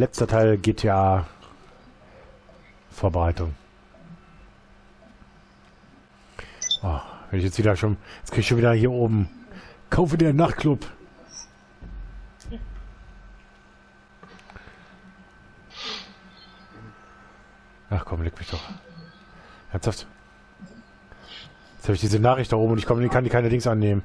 letzter Teil GTA Vorbereitung. Oh, wenn ich jetzt wieder schon, jetzt krieg ich schon wieder hier oben. Kaufe dir einen Nachtclub. Ach komm, leg mich doch. Ernsthaft? Jetzt habe ich diese Nachricht da oben und ich komm, kann die keine Dings annehmen.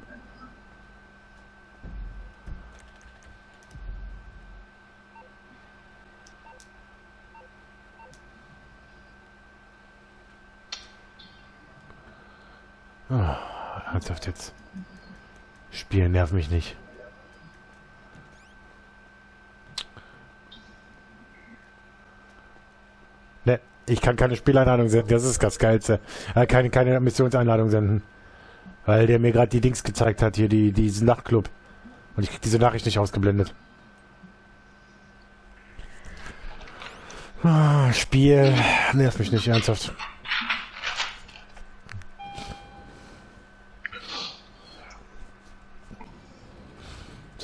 Oh, jetzt. Spielen nervt mich nicht. Ne, ich kann keine Spieleinladung senden, das ist das Geilste. Äh, keine, keine Missionseinladung senden. Weil der mir gerade die Dings gezeigt hat, hier, die, diesen Nachtclub. Und ich krieg diese Nachricht nicht ausgeblendet. Ah, Spiel nervt mich nicht ernsthaft.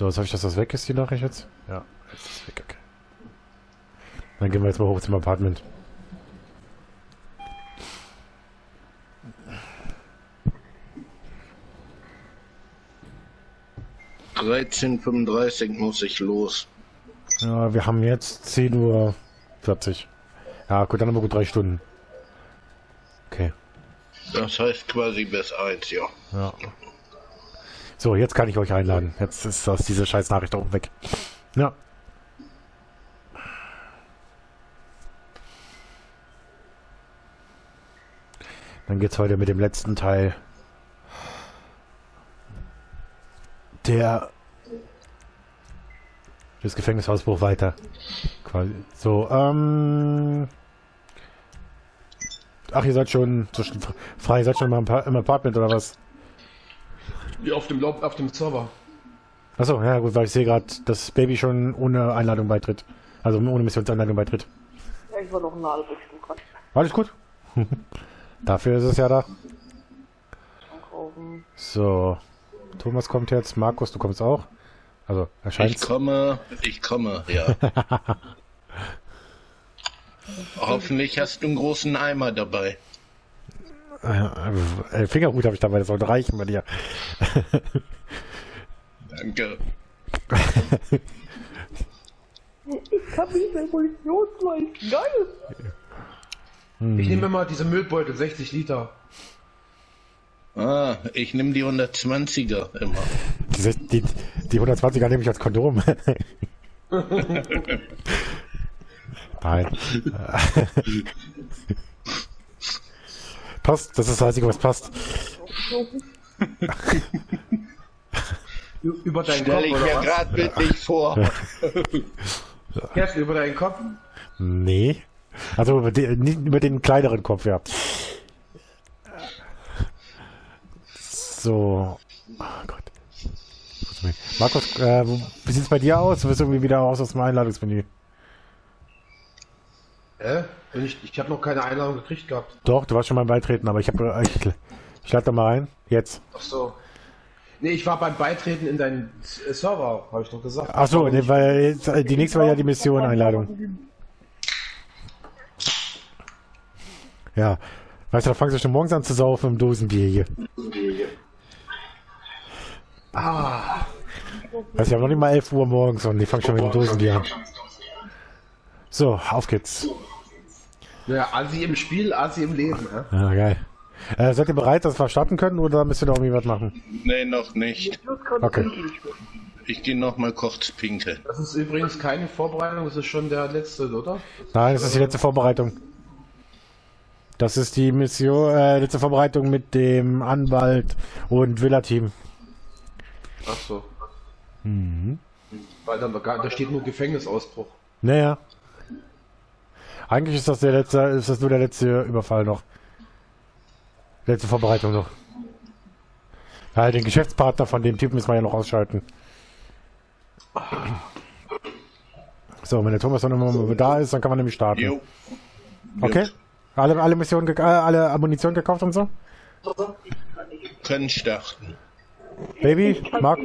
So, jetzt habe ich, dass das weg ist, die Nachricht jetzt? Ja, jetzt ist es weg, okay. Dann gehen wir jetzt mal hoch zum Apartment. Dreizehn fünfunddreißig muss ich los. Ja, wir haben jetzt 10 Uhr 40. Ja, gut, dann haben wir gut drei Stunden. Okay. Das heißt quasi bis eins, ja. Ja. So, jetzt kann ich euch einladen. Jetzt ist aus dieser scheiß Nachricht auch weg. Ja. Dann geht's heute mit dem letzten Teil der des Gefängnisausbruch weiter. So, ähm. Ach, ihr seid schon so frei, ihr seid schon mal im Apartment oder was? Ja, auf dem, Lob, auf dem Server. Achso, ja gut, weil ich sehe gerade, dass Baby schon ohne Einladung beitritt. Also ohne Missionseinladung beitritt. Ja, ich war noch eine halbe Stunde dran. Alles gut. Dafür ist es ja da. So. Thomas kommt jetzt, Markus, du kommst auch. Also, Ich erscheint. komme, ich komme, ja. Hoffentlich hast du einen großen Eimer dabei. Äh, Fingerhut habe ich dabei, das sollte reichen bei dir. Danke. Ich kann mich der Munition. Geil. Ich nehme mal diese Müllbeutel, 60 Liter. Ah, ich nehme die 120er immer. Die, sech- die, die 120er nehme ich als Kondom. Nein. passt, das ist das Einzige, was passt. Über deinen Stell Kopf ich oder mir gerade bildlich vor. Kerstin, über deinen Kopf? Nee. Also über den, nicht über den kleineren Kopf, ja. So. Oh Gott. Markus, äh, wie sieht's bei dir aus? Du bist irgendwie wieder raus aus dem Einladungsmenü. Hä? Ich ich habe noch keine Einladung gekriegt gehabt. Doch, du warst schon beim Beitreten, aber ich habe ich, ich lade da mal rein. Jetzt. Ach so. Nee, ich war beim Beitreten in deinen Server, habe ich doch gesagt. Ach so, nee, weil jetzt, äh, die nächste war ja die Mission Einladung. Ja. Weißt du, da fangst du schon morgens an zu saufen im Dosenbier hier. Ah, Weißt du, wir haben noch nicht mal 11 Uhr morgens und die fangen schon mit dem Dosenbier an. So, auf geht's. Naja, Assi im Spiel, Assi im Leben. Ja? Ja, geil. Äh, seid ihr bereit, dass wir starten können oder müsst ihr noch irgendwie was machen? Nee, noch nicht. Okay. ich gehe noch mal kurz pinkeln. Das ist übrigens keine Vorbereitung, das ist schon der letzte, oder? Nein, das ist die letzte Vorbereitung. Das ist die Mission, äh, letzte Vorbereitung mit dem Anwalt und Villa-Team. Ach so. Weil dann gar, da steht nur Gefängnisausbruch. Naja. Eigentlich ist das der letzte, ist das nur der letzte Überfall noch. Letzte Vorbereitung noch. Ja, den Geschäftspartner von dem Typen müssen wir ja noch ausschalten. So, wenn der Thomas dann immer da ist, dann kann man nämlich starten. Jo. Okay? Alle, alle Missionen, äh, alle Ammunition gekauft und so? Können starten. Baby, Mark,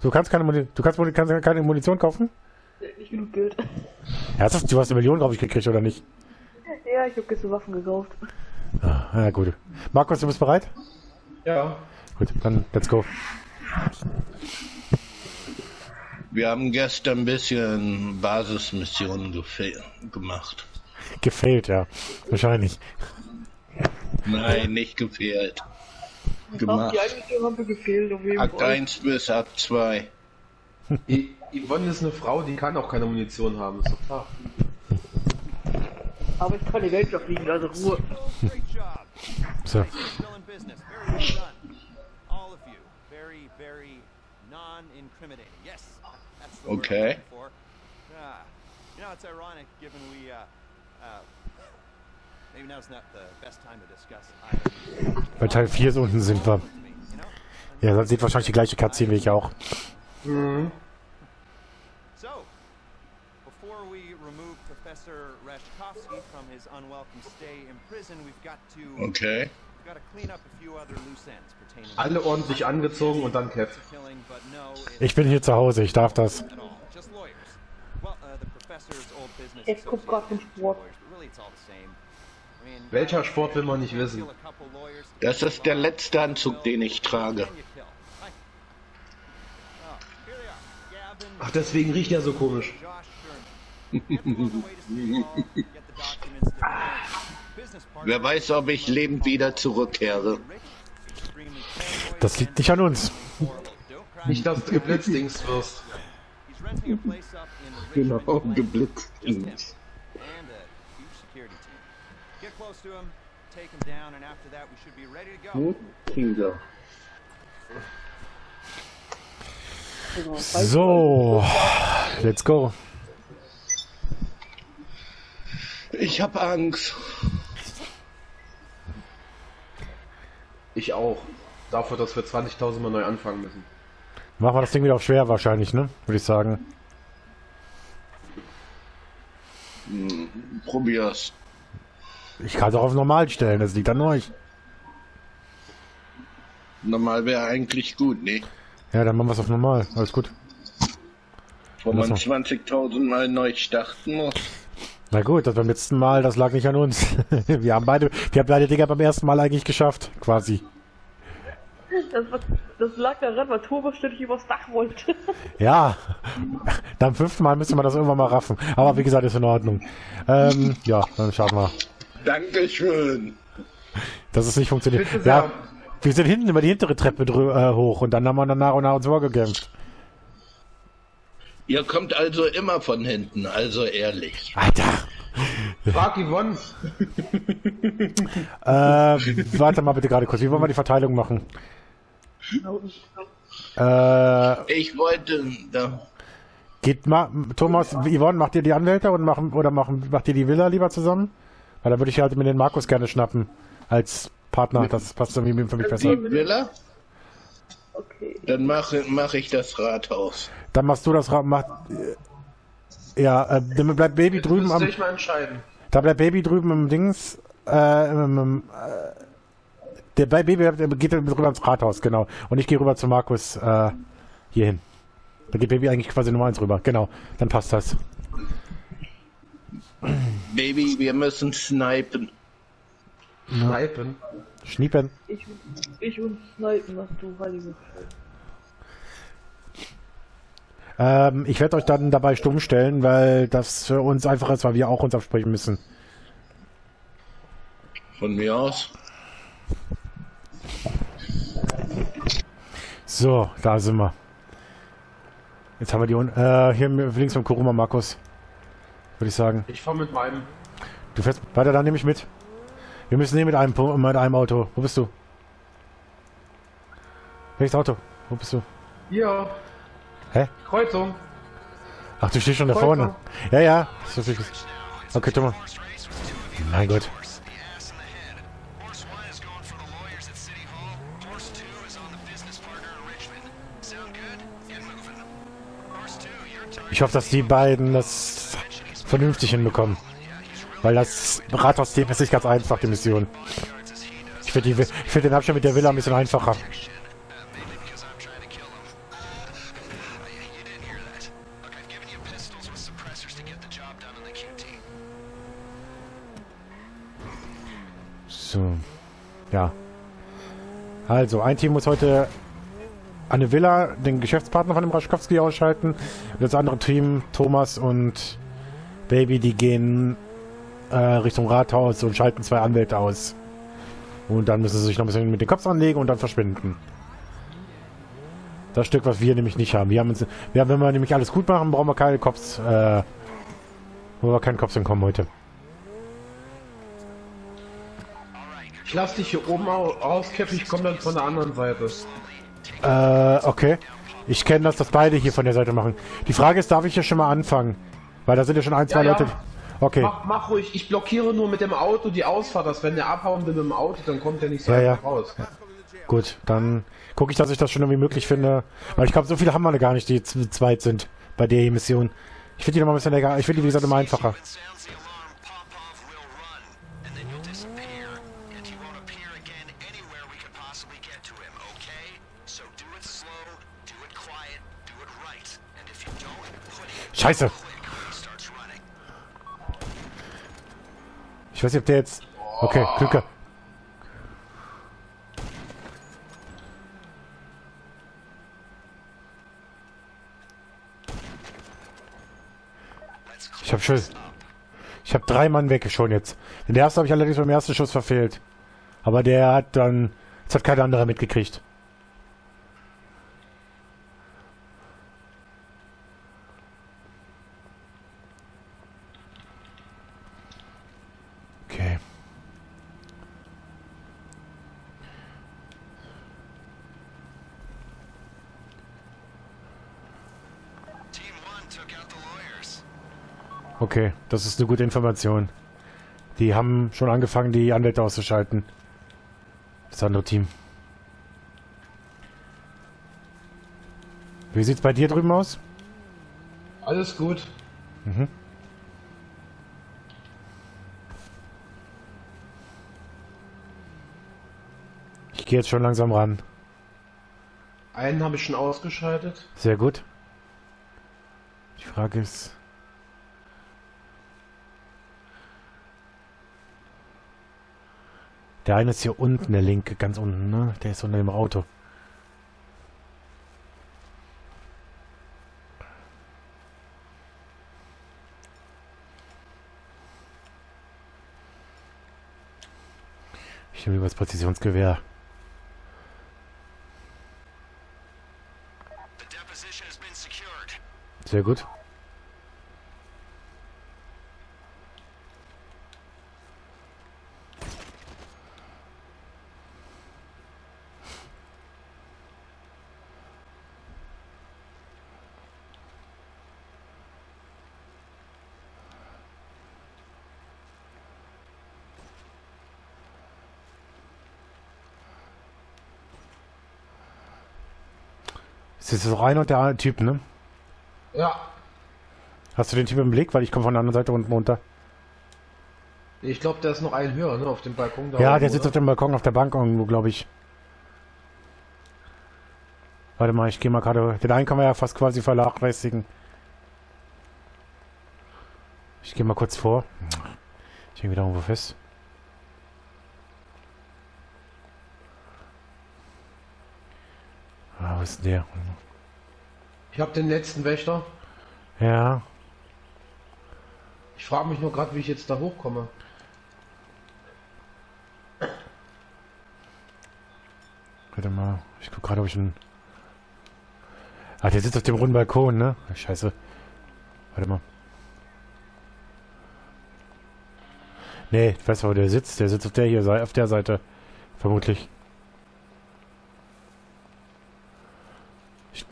du kannst keine, du kannst, kannst keine Munition kaufen? Nicht genug Geld. Ernsthaft? Du hast eine Million, glaube ich, gekriegt, oder nicht? Ja, ich habe gestern Waffen gekauft. Ah, ja, gut. Markus, du bist bereit? Ja. Gut, dann let's go. Wir haben gestern ein bisschen Basismissionen gefe- gemacht. Gefällt, ja. Wahrscheinlich. Nein, nicht gefehlt. Ach, Gemacht. die Einrichtung haben mir gefehlt jeden Akt Fall. 1 bis Akt 2. Yvonne ist eine Frau, die kann auch keine Munition haben, ist doch klar. Aber ich kann die Welt fliegen, also Ruhe. So. Okay. you know, it's ironic given we, uh, uh, maybe now's not the best time to discuss either. Bei Teil 4 so unten sind wir. Ja, dann seht wahrscheinlich die gleiche Cutscene wie ich auch. So, before we remove Professor Rashkovsky from his unwelcome stay in prison, we've got to Okay. we've got to clean up a few other loose ends pertaining Alle ordentlich angezogen und dann Kev. Ich bin hier zu Hause, ich darf das. at all. Just lawyers. Well, uh, the professor's old business. Jetzt kommt grad with Sport. lawyers, but really it's all the same. I mean, Welcher uh, Sport will man nicht wissen? Das ist der letzte Anzug, den ich trage. Ach, deswegen riecht er so komisch. Wer weiß, ob ich lebend wieder zurückkehre. Das liegt nicht an uns. Nicht, dass du geblitzdings wirst. Genau, Richmond, Atlanta. So, let's go. Ich hab Angst. Ich auch. Dafür, dass wir 20.000 Mal neu anfangen müssen. Machen wir das Ding wieder auf schwer wahrscheinlich, ne? Würde ich sagen. Probier's. Ich kann es auch auf normal stellen, das liegt an euch. Normal wäre eigentlich gut, ne? Ja, dann machen wir es auf normal. Alles gut. Wo man Lass 20.000 Mal neu starten muss. Na gut, das beim letzten Mal, das lag nicht an uns. wir haben beide, wir haben beide Dinger beim ersten Mal eigentlich geschafft, quasi. Das, war, das lag daran, weil Thomas ständig übers Dach wollte. Ja, beim fünften Mal müsste man das irgendwann mal raffen. Aber wie gesagt, ist in Ordnung. Ähm, ja, dann schauen wir. Dankeschön. Dass es nicht funktioniert. Bitte sehr. Ja, wir sind hinten über die hintere Treppe äh, hoch und dann haben wir dann nach und nach uns vorgekämpft. Ihr kommt also immer von hinten, also ehrlich. Alter. Frag Yvonne. Äh, warte mal bitte gerade kurz. Wie wollen wir die Verteilung machen? Äh, Ich wollte da. geht ma Thomas, Yvonne, macht ihr die Anwälte und machen oder machen macht ihr die Villa lieber zusammen? Weil da würde ich halt mir den Markus gerne schnappen als Partner. Das passt irgendwie für mich besser. Die Villa? Okay. Dann mache mach ich das Rathaus. Dann machst du das Ra macht äh, ja, äh, dann bleibt Baby drüben Müsst am euch mal entscheiden. da bleibt Baby drüben im Dings äh, im, im, äh, der bei Baby der geht rüber ins Rathaus, genau. Und ich gehe rüber zu Markus äh, hier hin. Da geht Baby eigentlich quasi Nummer eins rüber. Genau, dann passt das. Baby, wir müssen snipen. Snipen. Schniepen. Ich, ich und Snipen, was du heilige. Ähm, ich werde euch dann dabei stumm stellen, weil das für uns einfach ist, weil wir auch uns absprechen müssen. Von mir aus. So, da sind wir. Jetzt haben wir die un äh, hier links vom Kuruma Markus. Würde ich sagen. Ich fahr mit meinem. Du fährst weiter, dann nehme ich mit. Wir müssen hier mit einem, mit einem Auto. Wo bist du? Welches Auto? Wo bist du? Hier. Hä? Kreuzung. Ach, du stehst schon da Kreuzung. vorne. Ja, ja. Okay, Thomas. Mein Gott. Ich hoffe, dass die beiden das vernünftig hinbekommen. Weil das Rathaus-Team ist nicht ganz einfach, die Mission. Ich finde find den Abstand mit der Villa ein bisschen einfacher. So. Ja. Also, ein Team muss heute eine Villa, den Geschäftspartner von dem Raschkowski ausschalten. Und das andere Team, Thomas und Baby, die gehen äh, Richtung Rathaus und schalten zwei Anwälte aus. Und dann müssen sie sich noch ein bisschen mit den Kopf anlegen und dann verschwinden. Das Stück, was wir nämlich nicht haben. Wir haben uns, ja, wenn wir nämlich alles gut machen, brauchen wir keine Cops, äh, wo wir keinen Cops entkommen heute. Ich lass dich hier oben au- raus, Cap, ich komme dann von der anderen Seite. Äh, okay. Ich kenne das, dass beide hier von der Seite machen. Die Frage ist, darf ich hier schon mal anfangen? Weil da sind ja schon ein, zwei Ja, ja. Okay. Mach, mach ruhig, ich blockiere nur mit dem Auto die Ausfahrt, dass wenn der abhauen will mit dem Auto, dann kommt der nicht so Ja, ja. raus. Gut, dann gucke ich, dass ich das schon irgendwie möglich finde. Weil ich glaube, so viele haben wir gar nicht, die zu zweit sind bei der Mission. Ich finde die noch mal ein bisschen länger. Ich finde die, wie gesagt, immer einfacher. Scheiße. Ich weiß nicht, ob der jetzt... Okay, Glücke. Ich habe schon... Ich habe drei Mann weg schon jetzt. Den ersten habe ich allerdings beim ersten Schuss verfehlt. Aber der hat dann... Das hat kein anderer mitgekriegt. Okay. Team 1 took out the lawyers. Okay, das ist eine gute Information. Die haben schon angefangen, die Anwälte auszuschalten. Das andere Team. Wie sieht's bei dir drüben aus? Alles gut. Ich gehe jetzt schon langsam ran. Einen habe ich schon ausgeschaltet. Sehr gut. Die Frage ist... Der eine ist hier unten, der linke, ganz unten, ne? Der ist unter dem Auto. Ich nehme lieber das Präzisionsgewehr. Sehr gut. Ist jetzt noch einer und der Typ, ne? Ja. Hast du den Typ im Blick? Weil ich komme von der anderen Seite unten runter. Ich glaube, der ist noch ein höher, ne? Auf dem Balkon da. Ja, oben, der sitzt oder? auf dem Balkon auf der Bank irgendwo, glaube ich. Warte mal, ich gehe mal gerade. Den einen kann man ja fast quasi vernachlässigen. Ich gehe mal kurz vor. Ich hänge wieder irgendwo fest. Ah, wo ist denn der? Ich habe den letzten Wächter. Ja, Ich frage mich nur gerade, wie ich jetzt da hochkomme. warte mal. Ich guck gerade, ob ich einen. Ah, der sitzt auf dem runden Balkon, ne? Scheiße. Warte mal. Nee, ich weiß, wo der sitzt. Der sitzt auf der hier, auf der Seite. Vermutlich.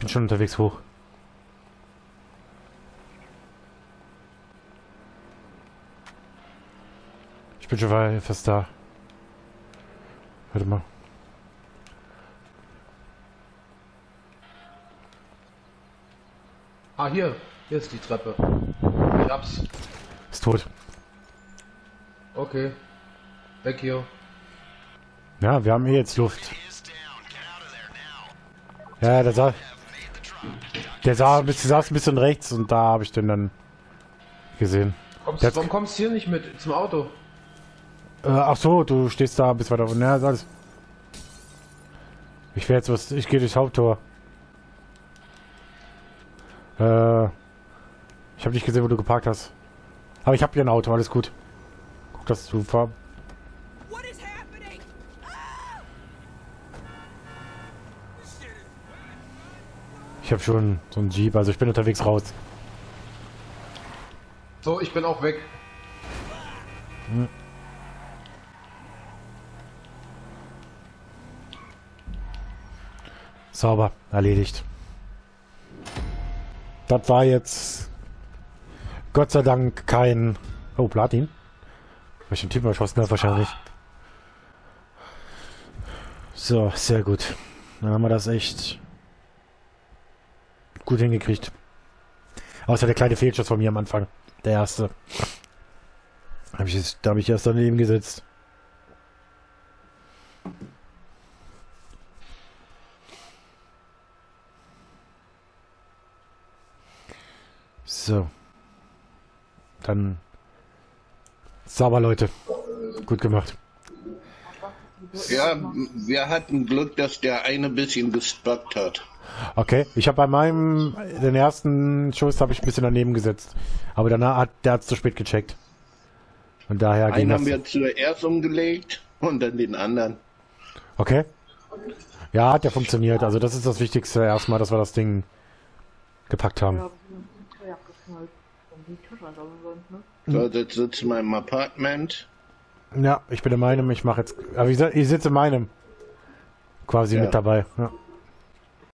Bin schon unterwegs hoch. Ich bin schon weit- fast da. Warte mal. Ah, hier. Hier ist die Treppe. Ich hab's. Ist tot. Okay. Weg hier. Ja, wir haben hier jetzt Luft. Ja, der sah, der sah, ein bisschen- saß ein bisschen rechts und da habe ich den dann gesehen. Kommst, Jetzt- warum kommst du hier nicht mit zum Auto? Äh, ach so, du stehst da bis weiter unten. Ja, ist alles. Ich werde jetzt was. Ich gehe durchs Haupttor. Äh. Ich habe nicht gesehen, wo du geparkt hast. Aber ich habe hier ein Auto, alles gut. Guck, dass du fahr. Ich habe schon so einen Jeep, also ich bin unterwegs raus. So, ich bin auch weg. Sauber, erledigt. Das war jetzt Gott sei Dank kein... Oh, Platin. Weil ich den Typen erschossen habe wahrscheinlich. So, sehr gut. Dann haben wir das echt gut hingekriegt. Außer der kleine Fehlschuss von mir am Anfang. Der erste. Hab ich jetzt, da habe ich erst daneben gesetzt. So. Dann sauber, Leute. Gut gemacht. Ja, wir hatten Glück, dass der eine bisschen gespackt hat. Okay, ich habe bei meinem den ersten Schuss habe ich ein bisschen daneben gesetzt, aber danach hat der hat's zu spät gecheckt. Und daher ging Einen das. haben wir zuerst umgelegt und dann den anderen. Okay. Ja, hat ja funktioniert. Also das ist das Wichtigste erstmal, dass wir das Ding gepackt haben. Ne? So, jetzt sitzen wir im Apartment. Ja, ich bin in meinem, ich mache jetzt. Aber ich, ich sitze in meinem. Quasi Ja. mit dabei. Ja.